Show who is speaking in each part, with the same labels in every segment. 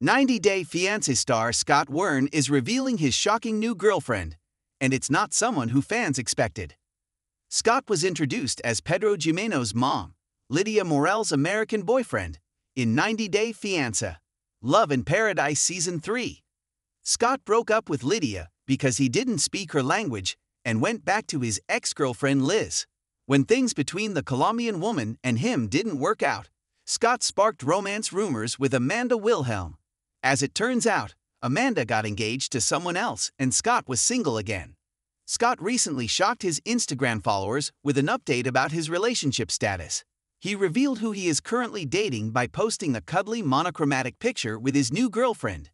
Speaker 1: 90 Day Fiancé star Scott Wern is revealing his shocking new girlfriend, and it's not someone who fans expected. Scott was introduced as Pedro Jimeno's mom, Lydia Morel's American boyfriend, in 90 Day Fiancé, Love in Paradise Season 3. Scott broke up with Lydia because he didn't speak her language and went back to his ex girlfriend Liz. When things between the Colombian woman and him didn't work out, Scott sparked romance rumors with Amanda Wilhelm. As it turns out, Amanda got engaged to someone else and Scott was single again. Scott recently shocked his Instagram followers with an update about his relationship status. He revealed who he is currently dating by posting a cuddly monochromatic picture with his new girlfriend.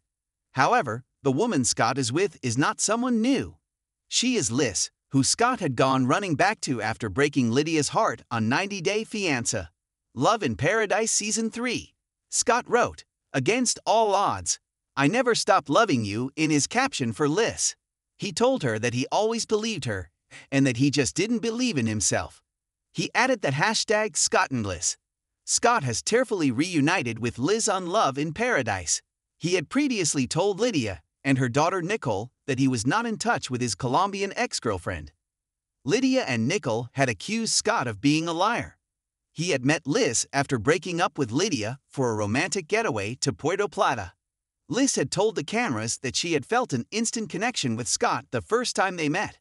Speaker 1: However, the woman Scott is with is not someone new. She is Liz, who Scott had gone running back to after breaking Lydia's heart on 90 Day Fiancé. Love in Paradise Season 3. Scott wrote, Against all odds, I never stopped loving you in his caption for Liz. He told her that he always believed her and that he just didn't believe in himself. He added that hashtag Scott and Liz. Scott has tearfully reunited with Liz on Love in Paradise. He had previously told Lydia and her daughter Nicole that he was not in touch with his Colombian ex girlfriend. Lydia and Nicole had accused Scott of being a liar. He had met Liz after breaking up with Lydia for a romantic getaway to Puerto Plata. Liz had told the cameras that she had felt an instant connection with Scott the first time they met.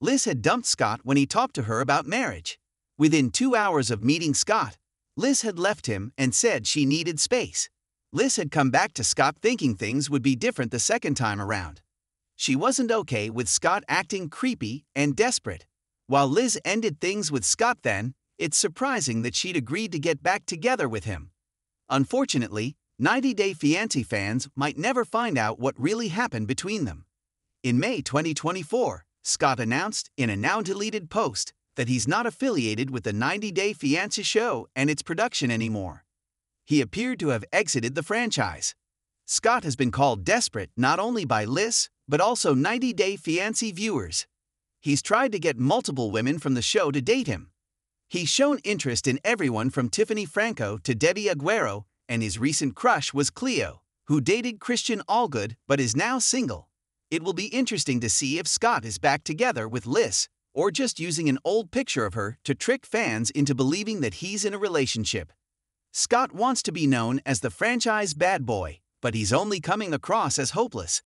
Speaker 1: Liz had dumped Scott when he talked to her about marriage. Within two hours of meeting Scott, Liz had left him and said she needed space. Liz had come back to Scott thinking things would be different the second time around. She wasn't okay with Scott acting creepy and desperate. While Liz ended things with Scott then, it's surprising that she'd agreed to get back together with him. Unfortunately, 90 Day Fiancé fans might never find out what really happened between them. In May 2024, Scott announced in a now deleted post that he's not affiliated with the 90 Day Fiancé show and its production anymore. He appeared to have exited the franchise. Scott has been called desperate not only by Liz, but also 90 Day Fiancé viewers. He's tried to get multiple women from the show to date him, He's shown interest in everyone from Tiffany Franco to Debbie Aguero, and his recent crush was Cleo, who dated Christian Allgood but is now single. It will be interesting to see if Scott is back together with Liz, or just using an old picture of her to trick fans into believing that he's in a relationship. Scott wants to be known as the franchise bad boy, but he's only coming across as hopeless.